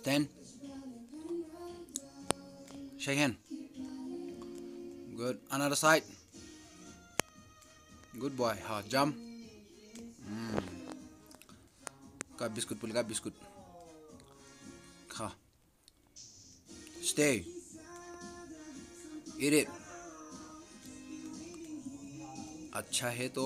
Stand. Shake hand. Good. Another side. Good boy. Ha, jump. Mm. Got biscuit, pull got biscuit. Ha. Stay. Eat it. अच्छा है तो